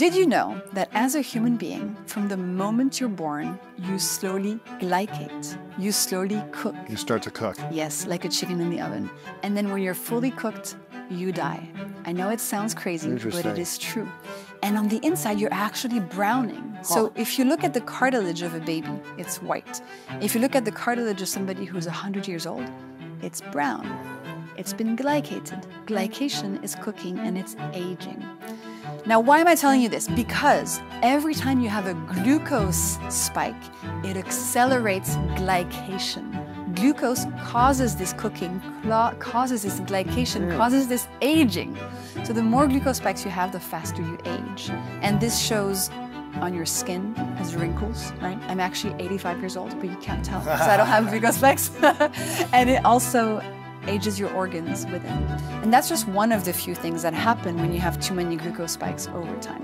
Did you know that as a human being, from the moment you're born, you slowly glycate? You slowly cook. You start to cook. Yes, like a chicken in the oven. And then when you're fully cooked, you die. I know it sounds crazy, but it is true. And on the inside, you're actually browning. Huh. So if you look at the cartilage of a baby, it's white. If you look at the cartilage of somebody who's 100 years old, it's brown. It's been glycated. Glycation is cooking and it's aging. Now, why am I telling you this? Because every time you have a glucose spike, it accelerates glycation. Glucose causes this cooking, causes this glycation, causes this aging. So the more glucose spikes you have, the faster you age. And this shows on your skin as wrinkles, right? I'm actually 85 years old, but you can't tell because I don't have glucose spikes. and it also ages your organs within. And that's just one of the few things that happen when you have too many glucose spikes over time.